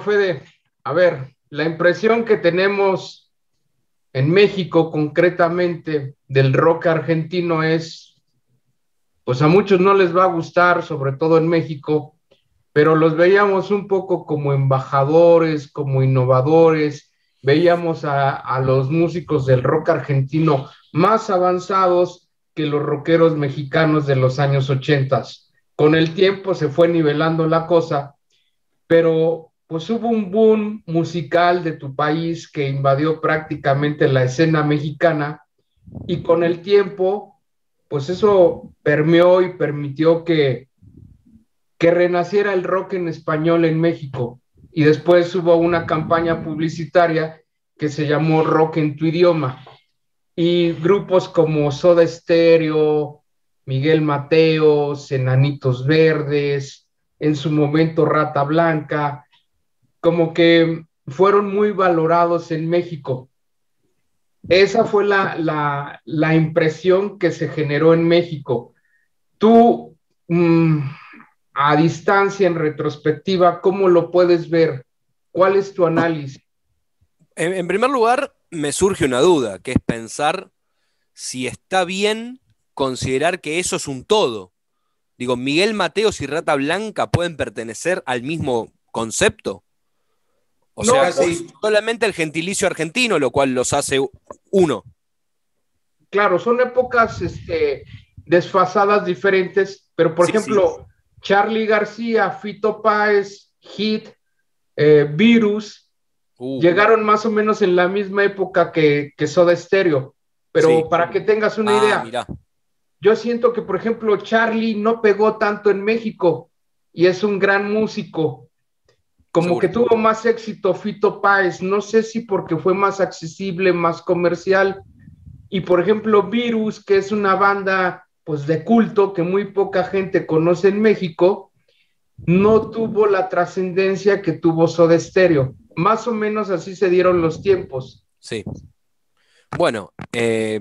Fede, a ver, la impresión que tenemos en México concretamente del rock argentino es, pues a muchos no les va a gustar, sobre todo en México, pero los veíamos un poco como embajadores, como innovadores, veíamos a, a los músicos del rock argentino más avanzados que los rockeros mexicanos de los años 80. Con el tiempo se fue nivelando la cosa, pero pues hubo un boom musical de tu país que invadió prácticamente la escena mexicana y con el tiempo, pues eso permeó y permitió que, que renaciera el rock en español en México. Y después hubo una campaña publicitaria que se llamó Rock en tu idioma. Y grupos como Soda Stereo, Miguel Mateos, Enanitos Verdes, en su momento Rata Blanca, como que fueron muy valorados en México. Esa fue la, impresión que se generó en México. Tú, mm, a distancia, en retrospectiva, ¿cómo lo puedes ver? ¿Cuál es tu análisis? En, primer lugar, me surge una duda, que es pensar si está bien considerar que eso es un todo. Digo, Miguel Mateos y Rata Blanca pueden pertenecer al mismo concepto. O sea, solamente el gentilicio argentino, lo cual los hace uno. Claro, son épocas este, desfasadas diferentes, pero por ejemplo, Charlie García, Fito Páez, Hit, eh, Virus, uh. llegaron más o menos en la misma época que, que Soda Stereo. Pero para que tengas una ah, idea, yo siento que, por ejemplo, Charlie no pegó tanto en México y es un gran músico como que tuvo más éxito Fito Páez, no sé si porque fue más accesible, más comercial. Y por ejemplo, Virus, que es una banda pues de culto que muy poca gente conoce en México, no tuvo la trascendencia que tuvo Soda Stereo. Más o menos así se dieron los tiempos. Sí. Bueno, eh,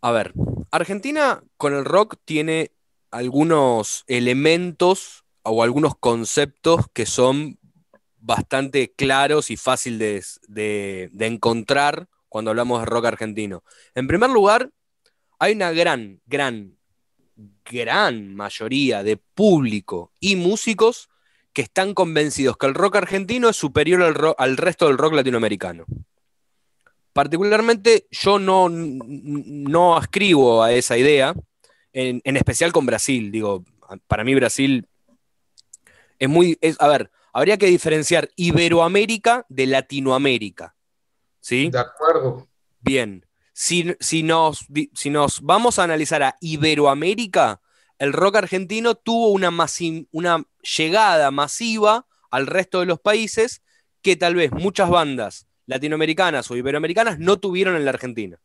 a ver, Argentina con el rock tiene algunos elementos o algunos conceptos que son bastante claros y fáciles de, encontrar cuando hablamos de rock argentino. En primer lugar, hay una gran, gran, gran mayoría de público y músicos que están convencidos que el rock argentino es superior al, al resto del rock latinoamericano. Particularmente yo no, no ascribo a esa idea, en, en especial con Brasil. Digo, para mí Brasil es muy, a ver, habría que diferenciar Iberoamérica de Latinoamérica. ¿Sí? De acuerdo. Bien. Si, si, nos, si nos vamos a analizar a Iberoamérica, el rock argentino tuvo una, una llegada masiva al resto de los países que tal vez muchas bandas latinoamericanas o iberoamericanas no tuvieron en la Argentina.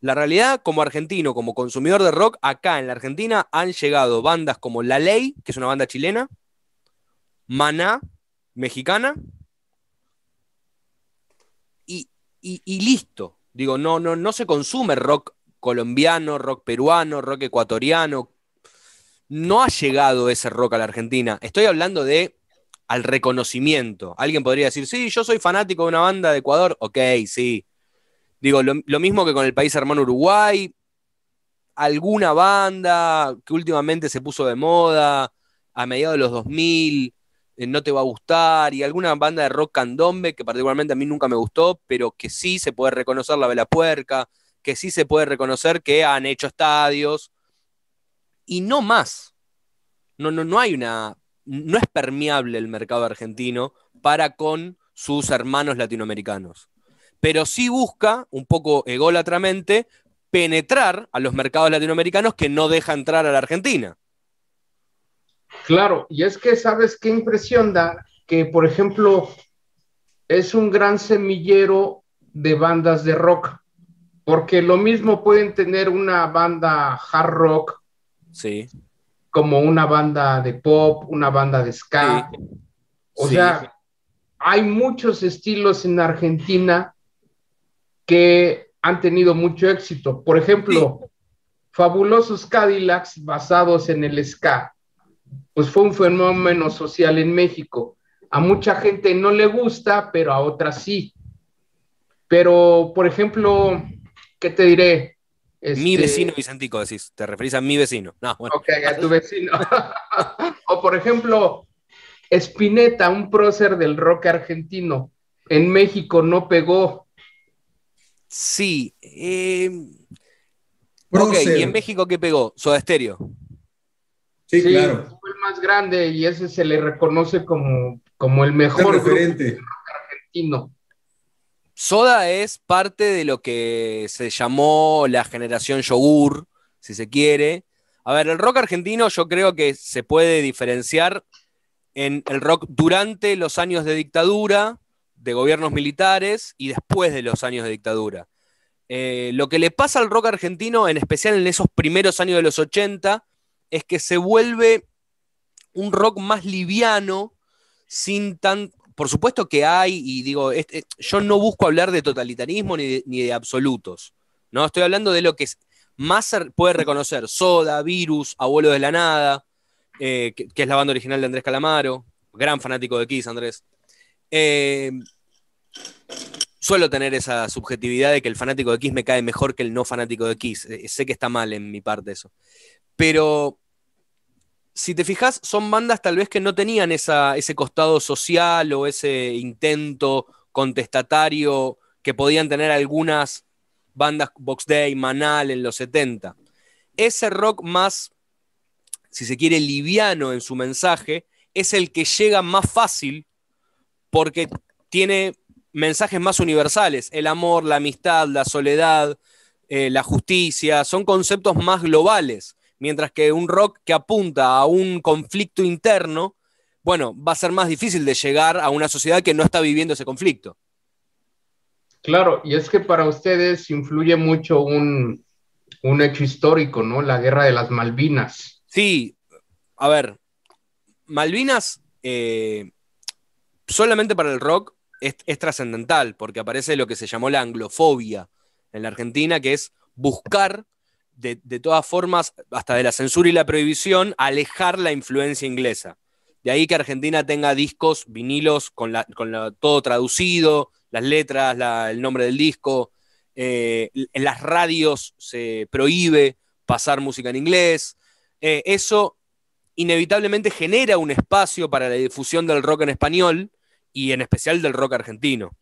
La realidad, como argentino, como consumidor de rock, acá en la Argentina han llegado bandas como La Ley, que es una banda chilena, Maná, mexicana, y, listo. Digo, no, no, no se consume rock colombiano, rock peruano, rock ecuatoriano. No ha llegado ese rock a la Argentina. Estoy hablando de al reconocimiento. Alguien podría decir, sí, yo soy fanático de una banda de Ecuador. Ok, sí. Digo, lo, lo mismo que con el país hermano Uruguay. Alguna banda que últimamente se puso de moda a mediados de los 2000 eh, no te va a gustar, y alguna banda de rock candombe que particularmente a mí nunca me gustó, pero que sí se puede reconocer la vela puerca, que sí se puede reconocer que han hecho estadios, y no más. No, no, no hay una. No es permeable el mercado argentino para con sus hermanos latinoamericanos. Pero sí busca, un poco ególatramente, penetrar a los mercados latinoamericanos que no deja entrar a la Argentina. Claro, y es que sabes qué impresión da que, por ejemplo, es un gran semillero de bandas de rock, porque lo mismo pueden tener una banda hard rock, sí, como una banda de pop, una banda de ska. O sea, hay muchos estilos en Argentina que han tenido mucho éxito. Por ejemplo, fabulosos Cadillacs basados en el ska pues fue un fenómeno social en México. A mucha gente no le gusta, pero a otras sí. Pero, por ejemplo, ¿qué te diré? Mi este, vecino Vicentico, decís, te referís a mi vecino. No, bueno. Ok, a tu vecino. o por ejemplo, Spinetta, un prócer del rock argentino, en México no pegó. Sí. Eh... Ok, ¿y en México qué pegó? Soda Stereo. Sí, claro. Grande y ese se le reconoce como, como el mejor referente. argentino. Soda es parte de lo que se llamó la generación yogur, si se quiere. A ver, el rock argentino yo creo que se puede diferenciar en el rock durante los años de dictadura, de gobiernos militares y después de los años de dictadura. Eh, lo que le pasa al rock argentino, en especial en esos primeros años de los 80, es que se vuelve un rock más liviano, sin tan, por supuesto que hay, y digo, este, yo no busco hablar de totalitarismo ni de, absolutos, ¿no? Estoy hablando de lo que más puede reconocer, Soda, Virus, Abuelo de la Nada, eh, que, es la banda original de Andrés Calamaro, gran fanático de Kiss, Andrés. Eh, suelo tener esa subjetividad de que el fanático de Kiss me cae mejor que el no fanático de Kiss. Eh, sé que está mal en mi parte eso. Pero si te fijas, son bandas tal vez que no tenían ese costado social o ese intento contestatario que podían tener algunas bandas Box Day, Manal en los 70. Ese rock más, si se quiere, liviano en su mensaje, es el que llega más fácil porque tiene mensajes más universales. El amor, la amistad, la soledad, eh, la justicia, son conceptos más globales mientras que un rock que apunta a un conflicto interno, bueno, va a ser más difícil de llegar a una sociedad que no está viviendo ese conflicto. Claro, y es que para ustedes influye mucho un, hecho histórico, ¿no? La guerra de las Malvinas. Sí, a ver, Malvinas eh, solamente para el rock es, es trascendental, porque aparece lo que se llamó la anglofobia en la Argentina, que es buscar de, todas formas, hasta de la censura y la prohibición, alejar la influencia inglesa. De ahí que Argentina tenga discos, vinilos, con, todo traducido, las letras, el nombre del disco. Eh, en las radios se prohíbe pasar música en inglés. Eh, eso inevitablemente genera un espacio para la difusión del rock en español y en especial del rock argentino.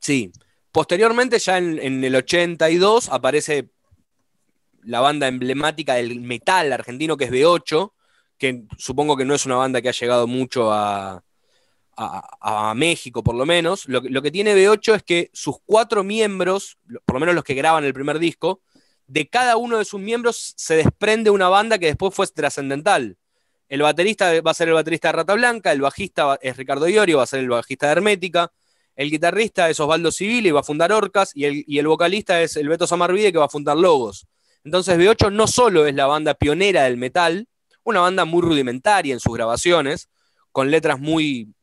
Sí. Posteriormente, ya en, el 82, aparece la banda emblemática del metal argentino, que es B8, que supongo que no es una banda que ha llegado mucho a, México, por lo menos. Lo, lo, que tiene B8 es que sus cuatro miembros, por lo menos los que graban el primer disco, de cada uno de sus miembros se desprende una banda que después fue trascendental. El baterista va a ser el baterista de Rata Blanca, el bajista es Ricardo Iorio, va a ser el bajista de Hermética, el guitarrista es Osvaldo Civil y va a fundar Orcas, y el, y el vocalista es el Beto Samarvide que va a fundar Logos. Entonces B8 no solo es la banda pionera del metal, una banda muy rudimentaria en sus grabaciones, con letras muy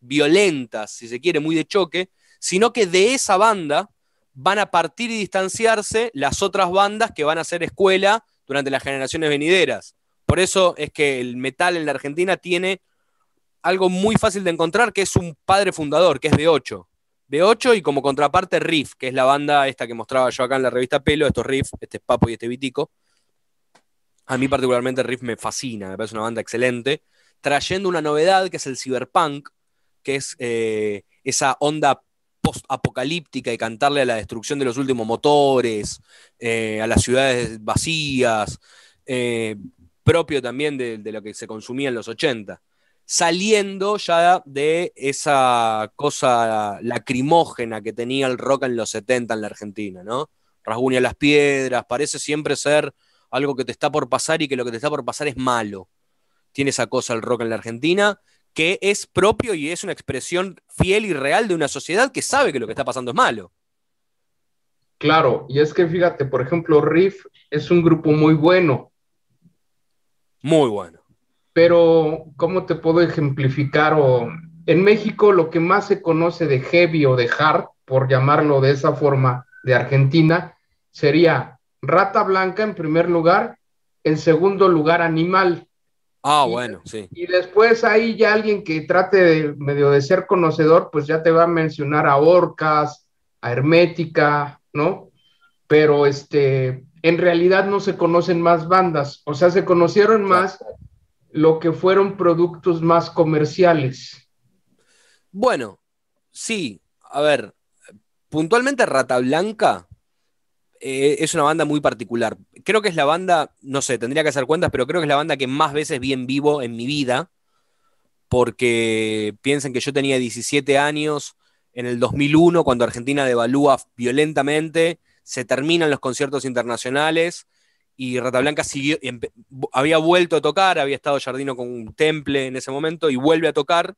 violentas, si se quiere, muy de choque, sino que de esa banda van a partir y distanciarse las otras bandas que van a ser escuela durante las generaciones venideras. Por eso es que el metal en la Argentina tiene algo muy fácil de encontrar, que es un padre fundador, que es B8. B8 y como contraparte Riff, que es la banda esta que mostraba yo acá en la revista Pelo, estos Riff, este es Papo y este Vitico. A mí particularmente Riff me fascina, me parece una banda excelente, trayendo una novedad que es el cyberpunk, que es eh, esa onda post-apocalíptica y cantarle a la destrucción de los últimos motores, eh, a las ciudades vacías, eh, propio también de, de, lo que se consumía en los 80 saliendo ya de esa cosa lacrimógena que tenía el rock en los 70 en la Argentina, ¿no? Rasguña las piedras, parece siempre ser algo que te está por pasar y que lo que te está por pasar es malo. Tiene esa cosa el rock en la Argentina que es propio y es una expresión fiel y real de una sociedad que sabe que lo que está pasando es malo. Claro, y es que fíjate, por ejemplo, Riff es un grupo muy bueno. Muy bueno pero ¿cómo te puedo ejemplificar? O, en México lo que más se conoce de heavy o de hard, por llamarlo de esa forma, de Argentina, sería Rata Blanca en primer lugar, en segundo lugar Animal, Ah, bueno, sí. Y después ahí ya alguien que trate de medio de ser conocedor, pues ya te va a mencionar a Orcas, a Hermética, ¿no? Pero este, en realidad no se conocen más bandas, o sea, se conocieron más lo que fueron productos más comerciales. Bueno, sí, a ver, puntualmente Rata Blanca eh, es una banda muy particular. Creo que es la banda, no sé, tendría que hacer cuentas, pero creo que es la banda que más veces vi en vivo en mi vida, porque piensen que yo tenía 17 años en el 2001, cuando Argentina devalúa violentamente, se terminan los conciertos internacionales y Rata Blanca había vuelto a tocar, había estado Jardino con un temple en ese momento y vuelve a tocar.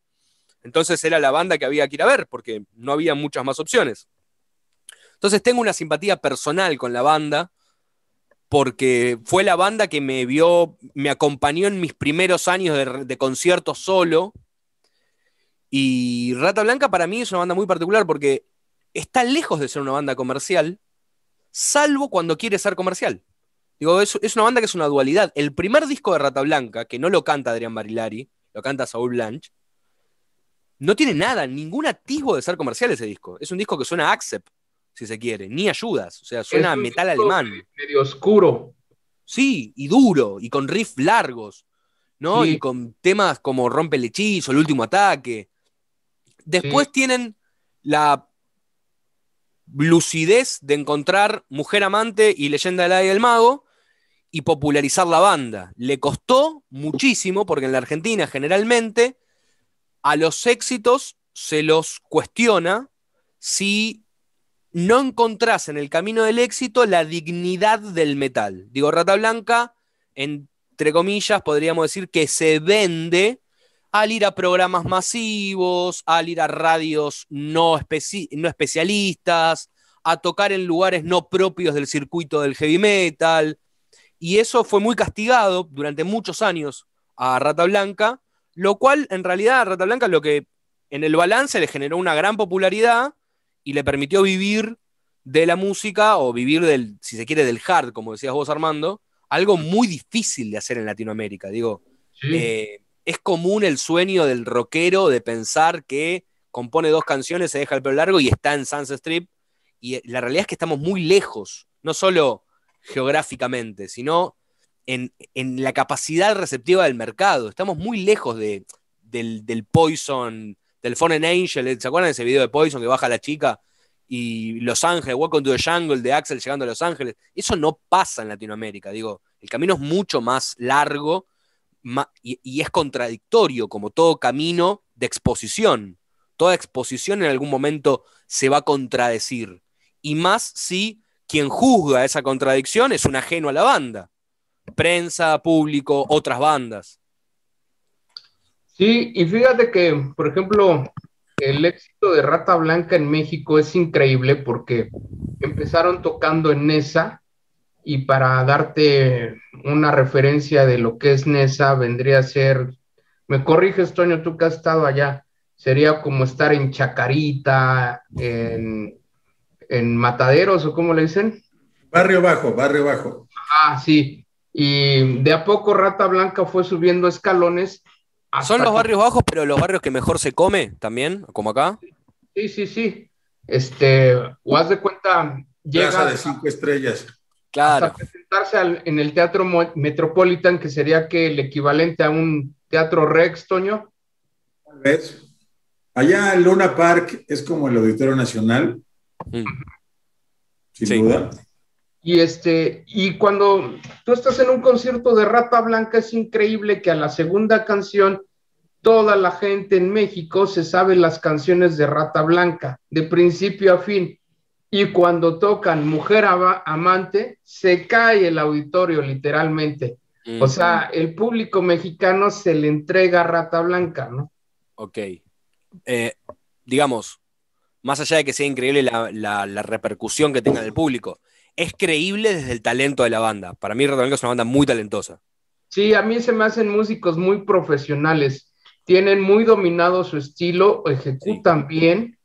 Entonces era la banda que había que ir a ver, porque no había muchas más opciones. Entonces tengo una simpatía personal con la banda, porque fue la banda que me vio, me acompañó en mis primeros años de, de conciertos solo. Y Rata Blanca para mí es una banda muy particular porque está lejos de ser una banda comercial, salvo cuando quiere ser comercial. Digo, es, es, una banda que es una dualidad. El primer disco de Rata Blanca, que no lo canta Adrián Barilari, lo canta Saúl Blanche, no tiene nada, ningún atisbo de ser comercial ese disco. Es un disco que suena a Accept, si se quiere, ni ayudas, o sea, suena a metal alemán. Medio oscuro. Sí, y duro, y con riffs largos, ¿no? Sí. Y con temas como Rompe el hechizo, El último ataque. Después sí. tienen la lucidez de encontrar Mujer Amante y Leyenda del Aire del Mago y popularizar la banda. Le costó muchísimo, porque en la Argentina generalmente a los éxitos se los cuestiona si no encontrás en el camino del éxito la dignidad del metal. Digo, Rata Blanca, entre comillas, podríamos decir que se vende al ir a programas masivos, al ir a radios no, especi no especialistas, a tocar en lugares no propios del circuito del heavy metal. Y eso fue muy castigado durante muchos años a Rata Blanca, lo cual en realidad a Rata Blanca lo que en el balance le generó una gran popularidad y le permitió vivir de la música o vivir del, si se quiere, del hard, como decías vos Armando, algo muy difícil de hacer en Latinoamérica. Digo, sí. eh, es común el sueño del rockero de pensar que compone dos canciones, se deja el pelo largo y está en Sunset Strip. Y la realidad es que estamos muy lejos, no solo geográficamente, sino en, en la capacidad receptiva del mercado. Estamos muy lejos de, del, del Poison, del Fallen Angel. ¿Se acuerdan de ese video de Poison que baja la chica? Y Los Ángeles, Welcome to the Jungle de Axel llegando a Los Ángeles. Eso no pasa en Latinoamérica. Digo, el camino es mucho más largo y, y, es contradictorio, como todo camino de exposición. Toda exposición en algún momento se va a contradecir. Y más si quien juzga esa contradicción es un ajeno a la banda. Prensa, público, otras bandas. Sí, y fíjate que, por ejemplo, el éxito de Rata Blanca en México es increíble porque empezaron tocando en Nesa y para darte una referencia de lo que es Nesa, vendría a ser, me corriges, Toño, tú que has estado allá, sería como estar en Chacarita, en, en Mataderos, o cómo le dicen. Barrio Bajo, Barrio Bajo. Ah, sí. Y de a poco Rata Blanca fue subiendo escalones. Son los barrios bajos, pero los barrios que mejor se come también, como acá. Sí, sí, sí. Este, o haz de cuenta, llega de cinco estrellas. Claro. Hasta presentarse al, en el Teatro Metropolitan, que sería que el equivalente a un Teatro Rex, Toño. Tal vez. Allá en Luna Park es como el Auditorio Nacional. Mm. Sin sí. duda. Y este, y cuando tú estás en un concierto de Rata Blanca, es increíble que a la segunda canción toda la gente en México se sabe las canciones de Rata Blanca, de principio a fin. Y cuando tocan Mujer Amante, se cae el auditorio literalmente. Uh -huh. O sea, el público mexicano se le entrega a Rata Blanca, ¿no? Ok. Eh, digamos, más allá de que sea increíble la, la, la repercusión que tenga en el público, es creíble desde el talento de la banda. Para mí, Rata Blanca es una banda muy talentosa. Sí, a mí se me hacen músicos muy profesionales. Tienen muy dominado su estilo, ejecutan sí. bien,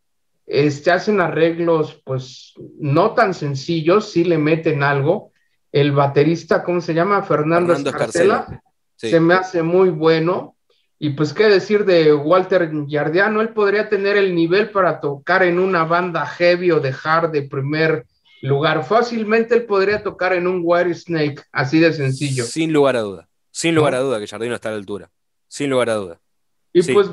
este, hacen arreglos, pues, no tan sencillos, sí le meten algo. El baterista, ¿cómo se llama? Fernando, Fernando Escarcela. se me hace muy bueno. Y pues qué decir de Walter Yardiano, él podría tener el nivel para tocar en una banda heavy o de hard de primer lugar. Fácilmente él podría tocar en un Wire Snake, así de sencillo. Sin lugar a duda, sin lugar a duda que Jardino está a la altura, sin lugar a duda. Y pues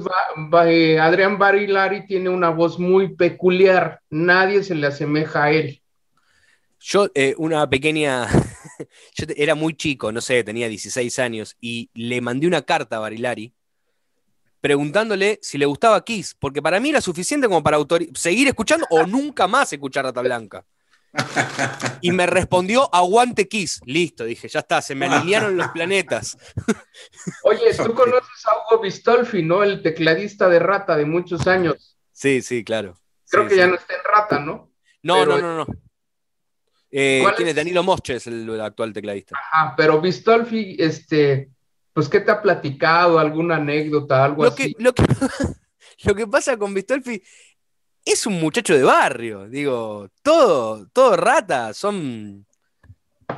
eh, Adrián Barilari tiene una voz muy peculiar, nadie se le asemeja a él. Yo, eh, una pequeña, yo era muy chico, no sé, tenía 16 años, y le mandé una carta a Barilari preguntándole si le gustaba Kiss, porque para mí era suficiente como para seguir escuchando o nunca más escuchar Rata Blanca. Y me respondió, aguante Kiss. Listo, dije, ya está, se me alinearon los planetas. Oye, tú conoces a Hugo Bistolfi, ¿no? El tecladista de Rata de muchos años. Sí, sí, claro. Creo que ya no está en Rata, ¿no? No, no, no, no. Eh, tiene Danilo Mosches, el, actual tecladista. Ajá, pero Bistolfi, este, pues, ¿qué te ha platicado? ¿Alguna anécdota? Algo así. lo, que, lo que pasa con Bistolfi es un muchacho de barrio, digo, todo, todo rata, son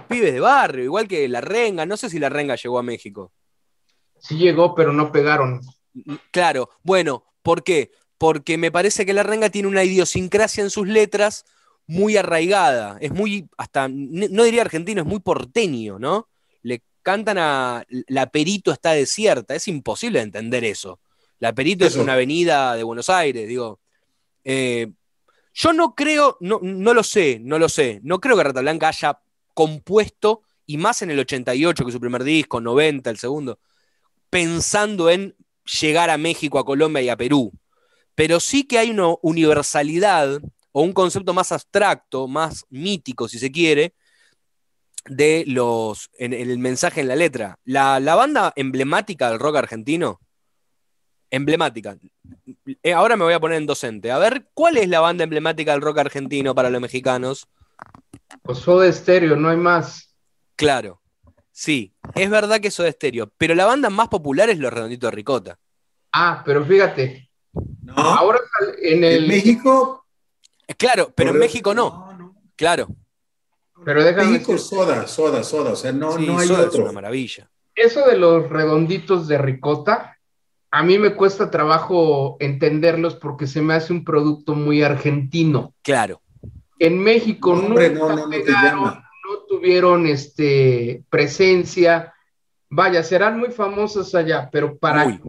pibes de barrio, igual que la renga, no sé si la renga llegó a México. Sí llegó, pero no pegaron. Claro, bueno, ¿por qué? Porque me parece que la renga tiene una idiosincrasia en sus letras muy arraigada, es muy, hasta, no diría argentino, es muy porteño, ¿no? Cantan a La Perito está desierta, es imposible entender eso. La Perito es una avenida de Buenos Aires, digo, eh, yo no creo, no, lo sé, no lo sé. No creo que Rata Blanca haya compuesto, y más en el 88, que es su primer disco, 90, el segundo, pensando en llegar a México, a Colombia y a Perú. Pero sí que hay una universalidad o un concepto más abstracto, más mítico, si se quiere, de los en, el mensaje en la letra. La, la, banda emblemática del rock argentino emblemática. Eh, ahora me voy a poner en docente. A ver, ¿cuál es la banda emblemática del rock argentino para los mexicanos? Pues Soda Stereo, no hay más. Claro. Sí, es verdad que Soda Stereo, pero la banda más popular es Los Redonditos de Ricota. Ah, pero fíjate. No. Ahora en el. México. Claro, pero en México no. Claro. Pero déjame México soda, soda, soda. O sea, no, no hay otro. Es una maravilla. Eso de los redonditos de ricota, a mí me cuesta trabajo entenderlos porque se me hace un producto muy argentino. Claro. En México no, no, tuvieron este, presencia. Vaya, serán muy famosos allá, pero para,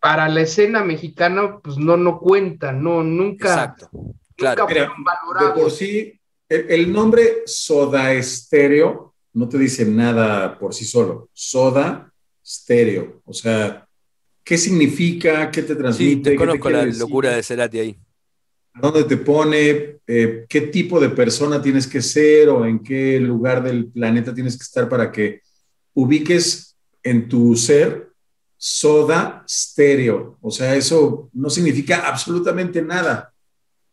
para la escena mexicana, pues no, no cuentan, no, nunca. Exacto. Claro. de por sí, el, nombre Soda Estéreo no te dice nada por sí solo. Soda Estéreo. O sea, ¿Qué significa? ¿Qué te transmite? Sí, te conozco la locura de Cerati ahí. ¿Dónde te pone? Eh, ¿Qué tipo de persona tienes que ser o en qué lugar del planeta tienes que estar para que ubiques en tu ser soda stereo? O sea, eso no significa absolutamente nada.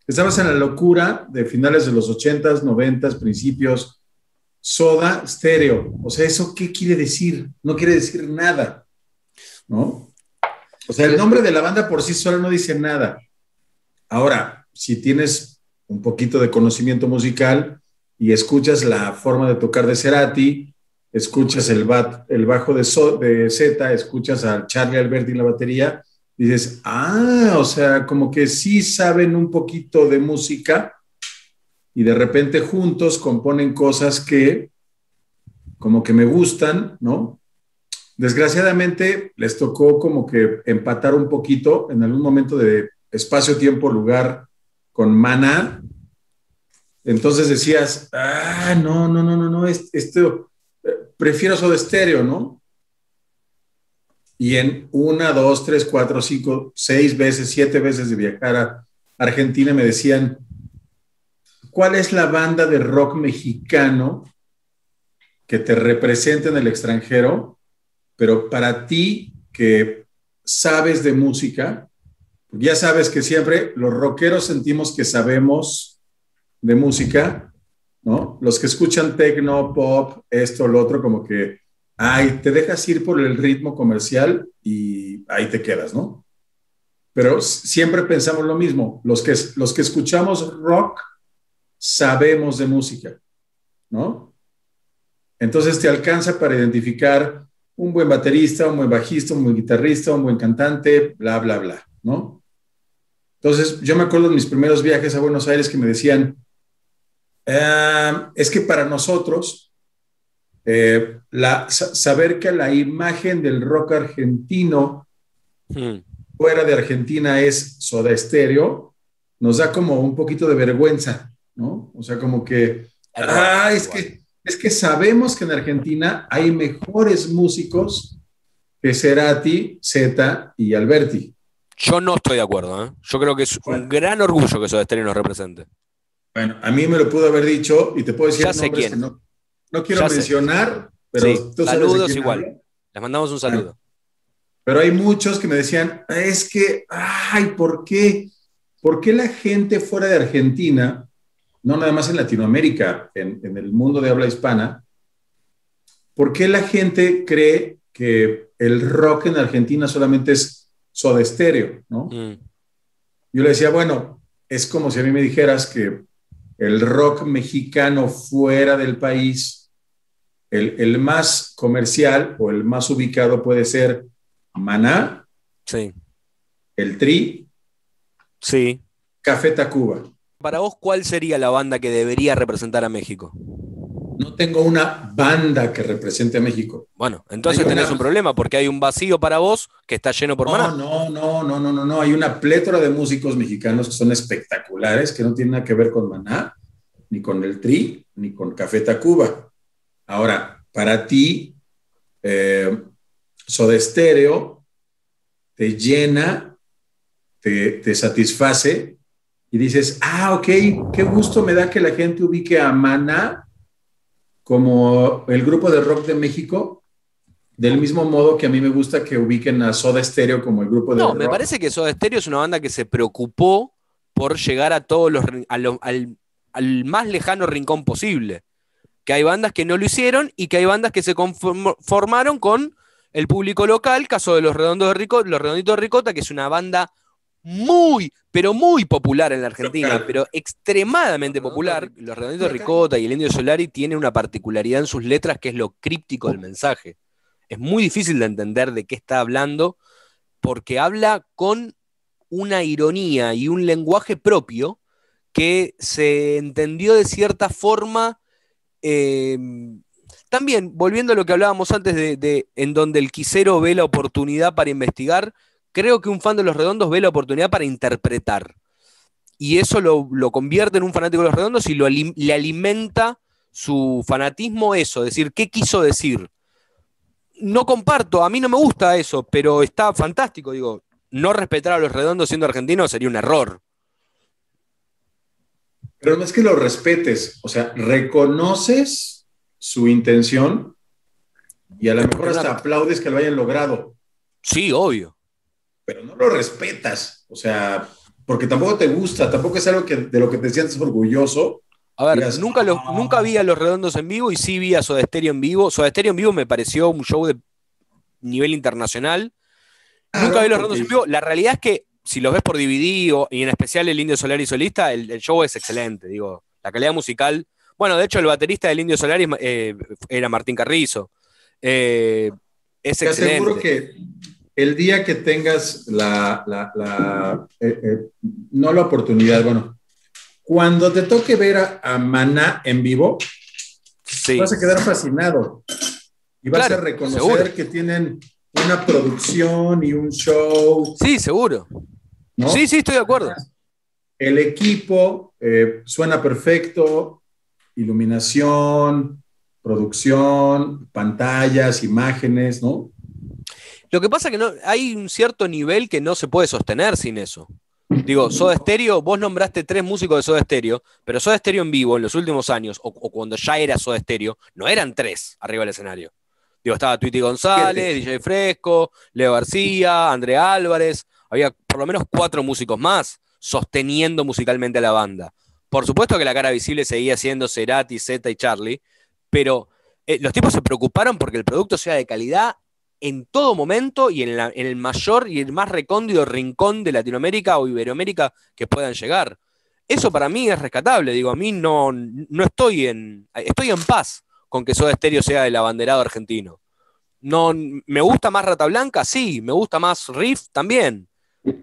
Estabas en la locura de finales de los 80s, 90s, principios. Soda stereo. O sea, ¿eso qué quiere decir? No quiere decir nada. ¿No? O sea, el nombre de la banda por sí solo no dice nada. Ahora, si tienes un poquito de conocimiento musical y escuchas la forma de tocar de Cerati, escuchas el, el bajo de, de Z, escuchas a Charlie Alberti en la batería, dices, ah, o sea, como que sí saben un poquito de música y de repente juntos componen cosas que como que me gustan, ¿no? Desgraciadamente les tocó como que empatar un poquito en algún momento de espacio, tiempo, lugar con Mana. Entonces decías, ah, no, no, no, no, no, esto, eh, prefiero Soda Estéreo, ¿no? Y en una, dos, tres, cuatro, cinco, seis veces, siete veces de viajar a Argentina me decían, ¿cuál es la banda de rock mexicano que te representa en el extranjero? pero para ti que sabes de música, ya sabes que siempre los rockeros sentimos que sabemos de música, ¿no? Los que escuchan techno, pop, esto, lo otro, como que, ay, te dejas ir por el ritmo comercial y ahí te quedas, ¿no? Pero siempre pensamos lo mismo, los que, los que escuchamos rock sabemos de música, ¿no? Entonces te alcanza para identificar un buen baterista, un buen bajista, un buen guitarrista, un buen cantante, bla, bla, bla, ¿no? Entonces, yo me acuerdo de mis primeros viajes a Buenos Aires que me decían, ah, es que para nosotros, eh, saber que la imagen del rock argentino hmm. fuera de Argentina es Soda Stereo, nos da como un poquito de vergüenza, ¿no? O sea, como que, ah, es que, es que sabemos que en Argentina hay mejores músicos que Cerati, Zeta y Alberti. Yo no estoy de acuerdo, ¿eh? Yo creo que es un gran orgullo que Soda Stereo nos represente. Bueno, a mí me lo pudo haber dicho y te puedo decir nombres que no, no quiero mencionar, pero saludos igual. Les mandamos un saludo. Pero hay muchos que me decían, es que, ay, ¿por qué? ¿Por qué la gente fuera de Argentina, no nada más en Latinoamérica, en, en el mundo de habla hispana, ¿por qué la gente cree que el rock en Argentina solamente es Soda Stereo, ¿no? Mm. Yo le decía, bueno, es como si a mí me dijeras que el rock mexicano fuera del país, el, más comercial o el más ubicado puede ser Maná, sí. el Tri, sí. Café Tacuba. Para vos, ¿cuál sería la banda que debería representar a México? no tengo una banda que represente a México. Bueno, entonces tenés un problema porque hay un vacío para vos que está lleno por no, No, no, no, no, no, no. Hay una plétora de músicos mexicanos que son espectaculares, que no tienen nada que ver con Maná, ni con el Tri, ni con Café Tacuba. Ahora, para ti, eh, Soda Stereo te llena, te, te satisface y dices, ah, ok, qué gusto me da que la gente ubique a Maná como el grupo de rock de México, del mismo modo que a mí me gusta que ubiquen a Soda Stereo como el grupo de rock. No, me parece que Soda Stereo es una banda que se preocupó por llegar a todos los al, más lejano rincón posible. Que hay bandas que no lo hicieron y que hay bandas que se conformaron con el público local, caso de los Redondos de Ricota, los Redonditos de Ricota, que es una banda muy, pero muy popular en la Argentina, pero extremadamente popular. Los Redonditos de Ricota y el Indio Solari tienen una particularidad en sus letras que es lo críptico del mensaje. Es muy difícil de entender de qué está hablando porque habla con una ironía y un lenguaje propio que se entendió de cierta forma. Em, también, volviendo a lo que hablábamos antes de, en donde el quisero ve la oportunidad para investigar, creo que un fan de Los Redondos ve la oportunidad para interpretar. Y eso lo, convierte en un fanático de Los Redondos y lo, le alimenta su fanatismo eso, decir, ¿qué quiso decir? No comparto, a mí no me gusta eso, pero está fantástico, digo, no respetar a Los Redondos siendo argentino sería un error. Pero no es que lo respetes, o sea, reconoces su intención y a lo mejor hasta aplaudes que lo hayan logrado. Sí, obvio pero no lo respetas, o sea, porque tampoco te gusta, tampoco es algo que, de lo que te sientes orgulloso. A ver, nunca, ah". nunca vi a Los Redondos en vivo y sí vi a Soda Stereo en vivo. Soda Stereo en vivo me pareció un show de nivel internacional. nunca vi Los Redondos en vivo. La realidad es que si los ves por DVD y en especial el Indio Solar y Solista, el, show es excelente, digo, la calidad musical. Bueno, de hecho el baterista del Indio Solar eh, era Martín Carrizo. Eh, es excelente. Seguro que el día que tengas la, eh, eh, no la oportunidad, bueno, cuando te toque ver a, Maná en vivo, vas a quedar fascinado y vas a reconocer que tienen una producción y un show. Sí, seguro. Sí, sí, estoy de acuerdo. El equipo eh, suena perfecto, iluminación, producción, pantallas, imágenes, ¿no? Lo que pasa es que no, hay un cierto nivel que no se puede sostener sin eso. Digo, Soda Stereo, vos nombraste tres músicos de Soda Stereo, pero Soda Stereo en vivo en los últimos años, o, cuando ya era Soda Stereo, no eran tres arriba del escenario. Digo, estaba Twitty González, DJ Fresco, Leo García, André Álvarez, había por lo menos cuatro músicos más sosteniendo musicalmente a la banda. Por supuesto que la cara visible seguía siendo Cerati, Zeta y Charlie, pero eh, los tipos se preocuparon porque el producto sea de calidad en todo momento y en, el mayor y el más recóndido rincón de Latinoamérica o Iberoamérica que puedan llegar. Eso para mí es rescatable, digo, a mí no, no estoy en, estoy en paz con que Soda Stereo sea el abanderado argentino. No, me gusta más Rata Blanca, sí, me gusta más Riff también,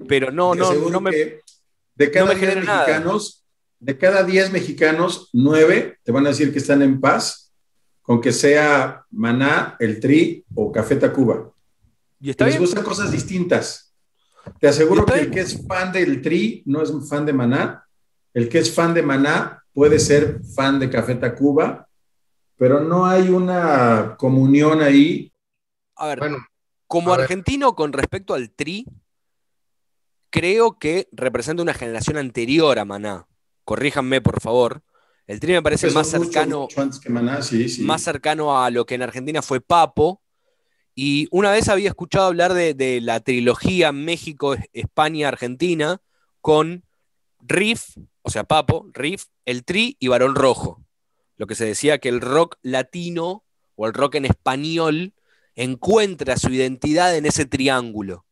pero no, no, no me. de cada no me 10 genera nada. mexicanos, de cada 10 mexicanos, 9 te van a decir que están en paz con que sea Maná, el Tri o Café Tacuba. Y está les bien. gustan cosas distintas. Te aseguro que el que es fan del Tri no es un fan de Maná. El que es fan de Maná puede ser fan de Café Tacuba, pero no hay una comunión ahí. A ver, Bueno, como a ver. argentino con respecto al Tri, creo que representa una generación anterior a Maná. Corríjanme, por favor. El Tri me parece más mucho, cercano, mucho antes que Maná, sí, sí. más cercano a lo que en Argentina fue Papo. Y una vez había escuchado hablar de, de la trilogía México, España, Argentina, con Riff, o sea, Papo, Riff, El Tri y Barón Rojo. Lo que se decía que el rock latino o el rock en español encuentra su identidad en ese triángulo.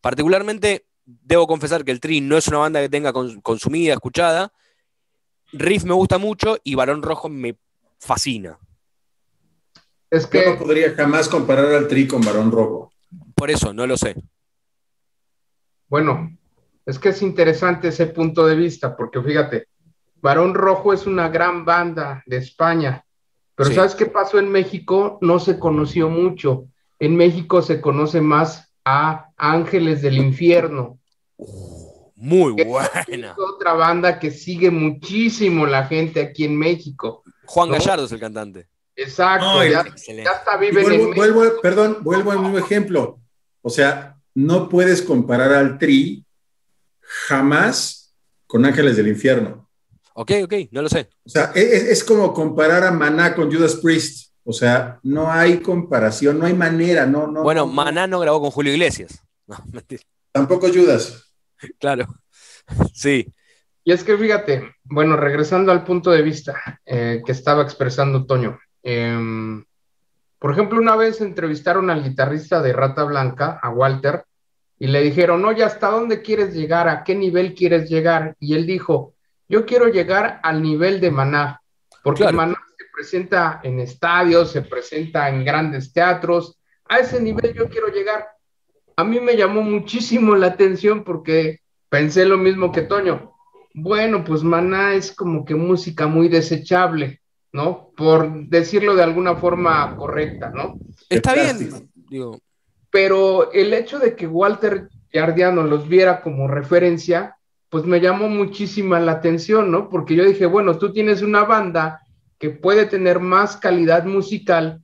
Particularmente, debo confesar que el Tri no es una banda que tenga cons- consumida, escuchada. Riff me gusta mucho y Barón Rojo me fascina. es Yo que no podría jamás comparar al Tri con Barón Rojo. Por eso, no lo sé. Bueno, es que es interesante ese punto de vista, porque fíjate, Barón Rojo es una gran banda de España, pero Sí. ¿sabes qué pasó en México? No se conoció mucho. En México se conoce más a Ángeles del Infierno. Muy Es buena. otra banda que sigue muchísimo la gente aquí en México. Juan ¿No? Gallardo es el cantante. Exacto, No, ya, viven en vuelvo, México. vuelvo- perdón, vuelvo al mismo ejemplo. O sea, no puedes comparar al Tri jamás con Ángeles del Infierno. Ok, ok, no lo sé. O sea, es, es como comparar a Maná con Judas Priest. O sea, no hay comparación, no hay manera, no, no. Bueno, no, Maná no grabó con Julio Iglesias. No, mentira. Tampoco Judas. Claro. Sí. Y es que fíjate, bueno, regresando al punto de vista eh, que estaba expresando Toño. em, por ejemplo, una vez entrevistaron al guitarrista de Rata Blanca, a Walter, y le dijeron, oye, ¿hasta dónde quieres llegar? ¿A qué nivel quieres llegar? Y él dijo, yo quiero llegar al nivel de Maná, porque Claro. Maná se presenta en estadios, se presenta en grandes teatros, a ese nivel yo quiero llegar. A mí me llamó muchísimo la atención porque pensé lo mismo que Toño. Bueno, pues Maná es como que música muy desechable, ¿no? Por decirlo de alguna forma correcta, ¿no? Está bien. Digo, Pero el hecho de que Walter Yardiano los viera como referencia, pues me llamó muchísima la atención, ¿no? Porque yo dije, bueno, tú tienes una banda que puede tener más calidad musical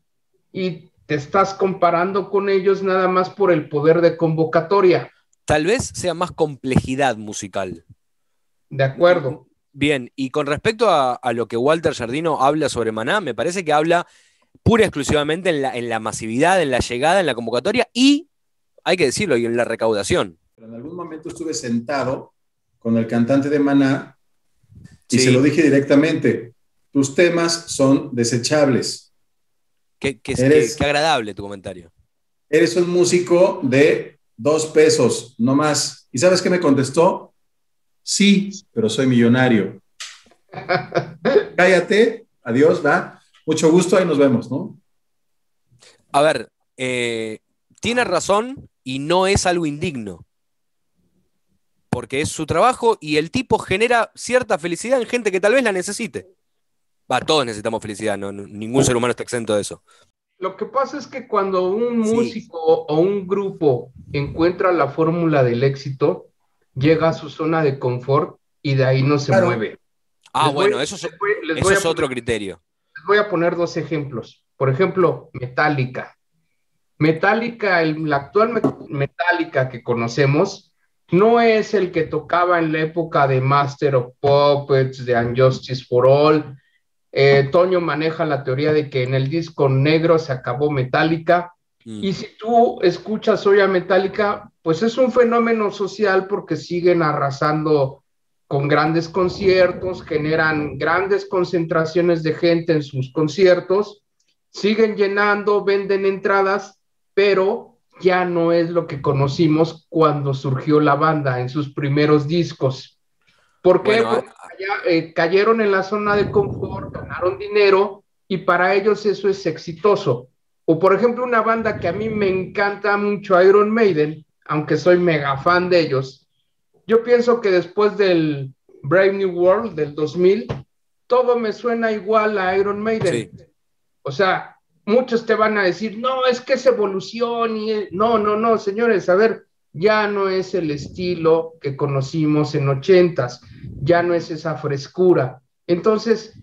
y te estás comparando con ellos nada más por el poder de convocatoria, tal vez sea más complejidad musical. ¿de acuerdo? Bien, y con respecto a, a lo que Walter Jardino habla sobre Maná, me parece que habla pura y exclusivamente en la, en la masividad, en la llegada, en la convocatoria y, hay que decirlo, y en la recaudación. Pero en algún momento estuve sentado con el cantante de Maná y Sí. se lo dije directamente. Tus temas son desechables. Qué, qué- Eres- qué- qué agradable tu comentario. Eres un músico de dos pesos, no más. ¿Y sabes qué me contestó? Sí, pero soy millonario. Cállate, adiós, va. Mucho gusto, ahí nos vemos, ¿no? A ver, eh, tiene razón y no es algo indigno. Porque es su trabajo y el tipo genera cierta felicidad en gente que tal vez la necesite. Va, todos necesitamos felicidad, no, ningún ser humano está exento de eso. Lo que pasa es que cuando un Sí. músico o un grupo encuentra la fórmula del éxito, llega a su zona de confort y de ahí no se Claro. mueve. Ah, Les voy- bueno, eso es, les voy- les eso voy a es otro criterio. les voy a poner dos ejemplos. Por ejemplo, Metallica. Metallica, el, la actual Met- Metallica que conocemos, no es el que tocaba en la época de Master of Puppets, de Unjustice for All. Eh, Toño maneja la teoría de que en el disco negro se acabó Metallica. Mm. Y si tú escuchas hoy a Metallica, pues es un fenómeno social porque siguen arrasando con grandes conciertos, generan grandes concentraciones de gente en sus conciertos, siguen llenando, venden entradas, pero ya no es lo que conocimos cuando surgió la banda en sus primeros discos. ¿Por qué? Bueno, Porque ya, eh, cayeron en la zona de confort, ganaron dinero y para ellos eso es exitoso. O por ejemplo, una banda que a mí me encanta mucho, Iron Maiden, aunque soy mega fan de ellos. Yo pienso que después del Brave New World del 2000, todo me suena igual a Iron Maiden. O sea, muchos te van a decir, no, es que es evolución y no, no, no, señores, a ver, ya no es el estilo que conocimos en ochentas, ya no es esa frescura. Entonces,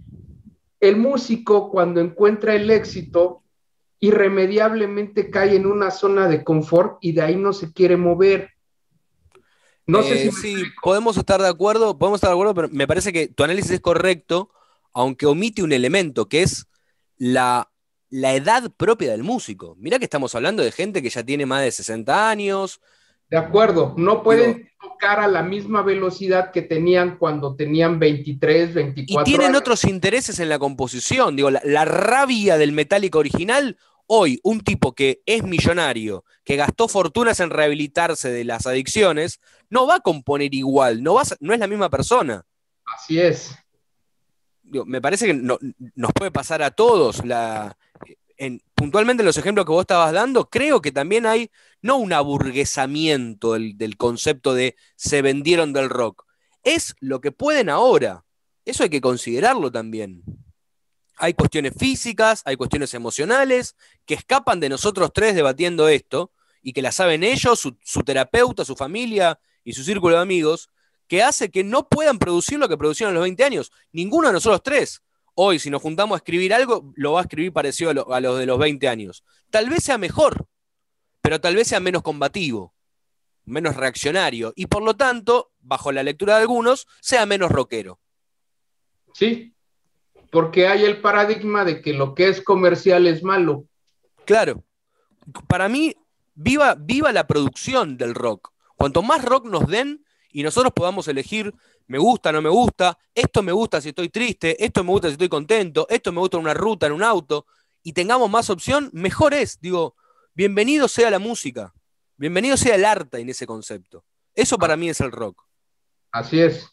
el músico cuando encuentra el éxito, irremediablemente cae en una zona de confort y de ahí no se quiere mover. No sé eh, si sí, podemos estar de acuerdo, podemos estar de acuerdo, pero me parece que tu análisis es correcto, aunque omite un elemento que es la, la edad propia del músico. Mirá que estamos hablando de gente que ya tiene más de 60 años, de acuerdo, no pueden tocar a la misma velocidad que tenían cuando tenían 23, 24 Y tienen otros intereses en la composición. Digo, la, rabia del metálico original, hoy un tipo que es millonario, que gastó fortunas en rehabilitarse de las adicciones, no va a componer igual, no, va no es la misma persona. Así es. me parece que nos puede pasar a todos. La, puntualmente en los ejemplos que vos estabas dando, creo que también hay no un aburguesamiento del, concepto de se vendieron del rock. Es lo que pueden ahora. Eso hay que considerarlo también. Hay cuestiones físicas, hay cuestiones emocionales que escapan de nosotros tres debatiendo esto y que la saben ellos, su, su terapeuta, su familia y su círculo de amigos, que hace que no puedan producir lo que producieron a los 20 años. Ninguno de nosotros tres hoy, si nos juntamos a escribir algo, lo va a escribir parecido a, los de los 20 años. Tal vez sea mejor, pero tal vez sea menos combativo, menos reaccionario, y por lo tanto, bajo la lectura de algunos, sea menos rockero. Sí, porque hay el paradigma de que lo que es comercial es malo. Claro. Para mí, viva, viva la producción del rock. Cuanto más rock nos den y nosotros podamos elegir me gusta, no me gusta, esto me gusta si estoy triste, esto me gusta si estoy contento, esto me gusta en una ruta, en un auto, y tengamos más opción, mejor es. Digo, bienvenido sea la música, bienvenido sea el arte en ese concepto. Eso para mí es el rock. Así es.